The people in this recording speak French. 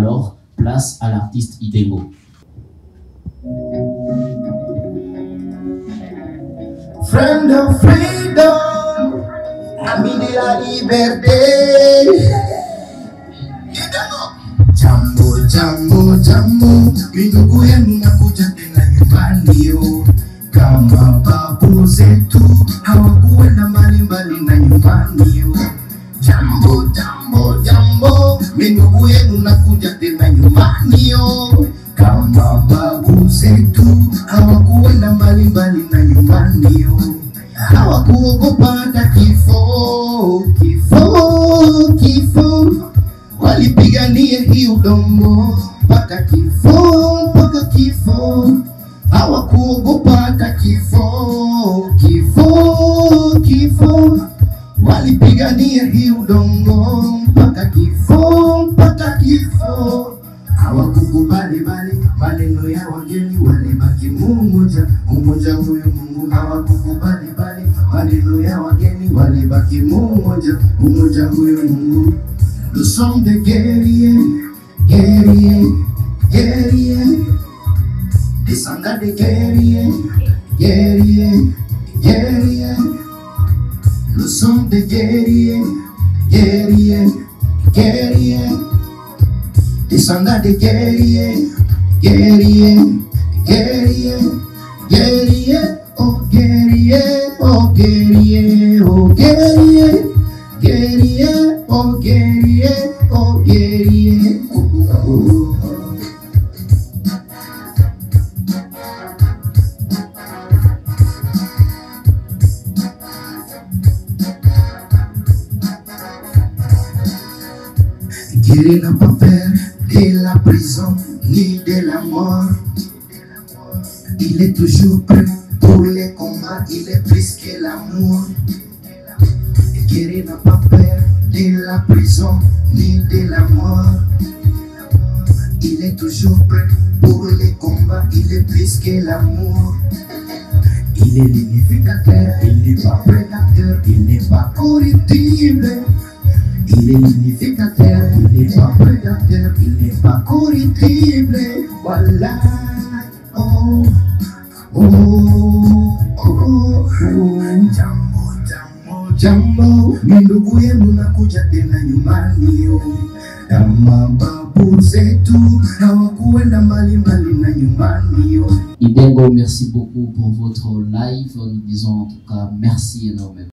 Alors, place à l'artiste Idengo. Friend of freedom, ami de la liberté. Mindugu yenu nakuja tena nyumbani yo. Kama babu zetu hawakuenda mbali mbali na nyumbani yo. Hawakuogopa hata kifo, kifo, kifo walipigania hii udongo mpaka kifo, mpaka kifo. Hawakuogopa hata kifo, kifo, kifo. Walipigania hii udongo mpaka kifo, wageni walibaki Mungu mmoja, umoja huyu Mungu hawakukubali, bali maneno ya wageni walibaki Mungu mmoja, umoja huyu Mungu. Tusonge gerie gerie gerie Isangadi gerie gerie gerie Lusonde gerie gerie gerie Isangadi gerie yeah, yeah, yeah, oh, yeah, oh, yeah, oh, yeah, yeah, oh, yeah, oh, yeah, yeah, oh. Quiere la papel Il est toujours prêt pour les combats, il est plus que l'amour. Guéri n'a pas peur de la prison ni de la mort. Il est toujours prêt pour les combats, il est plus que l'amour. Il est l'unificateur, il n'est pas prédateur, il n'est pas corruptible. Il est l'unificateur, il n'est pas prédateur, il n'est pas corruptible. Voilà. Oh. Jambo, jambo, jambo, ni ndugu yenu nakuja tena nyumbani. Kama babu zetu hawakuenda mbali mbali na nyumbani. Idengo, merci beaucoup pour votre live. Nous disons en tout cas merci énormément.